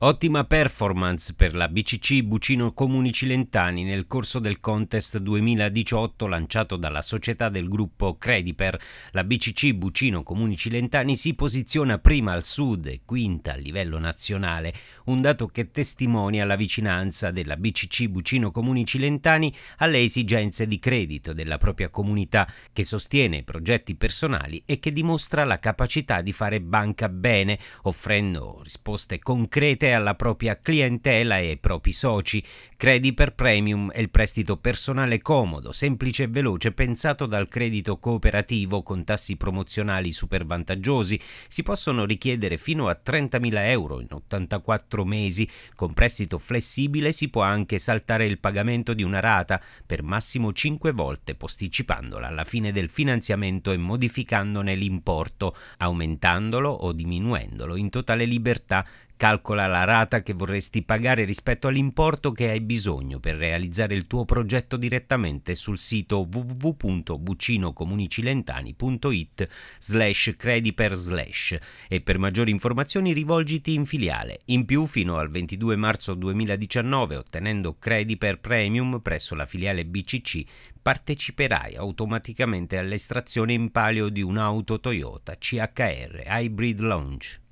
Ottima performance per la BCC Bucino Comuni Cilentani nel corso del contest 2018 lanciato dalla società del gruppo Crediper. La BCC Bucino Comuni Cilentani si posiziona prima al sud e quinta a livello nazionale, un dato che testimonia la vicinanza della BCC Bucino Comuni Cilentani alle esigenze di credito della propria comunità, che sostiene progetti personali e che dimostra la capacità di fare banca bene, offrendo risposte concrete rivolute alla propria clientela e ai propri soci. Credi per Premium è il prestito personale comodo, semplice e veloce, pensato dal credito cooperativo con tassi promozionali super vantaggiosi. Si possono richiedere fino a 30.000 euro in 84 mesi. Con prestito flessibile si può anche saltare il pagamento di una rata per massimo 5 volte, posticipandola alla fine del finanziamento e modificandone l'importo, aumentandolo o diminuendolo in totale libertà Calcola la rata che vorresti pagare rispetto all'importo che hai bisogno per realizzare il tuo progetto direttamente sul sito www.bucinocomunicilentani.it slash crediper slash e per maggiori informazioni rivolgiti in filiale. In più, fino al 22 marzo 2019, ottenendo Crediper Premium presso la filiale BCC, parteciperai automaticamente all'estrazione in palio di un'auto Toyota CHR Hybrid Launch.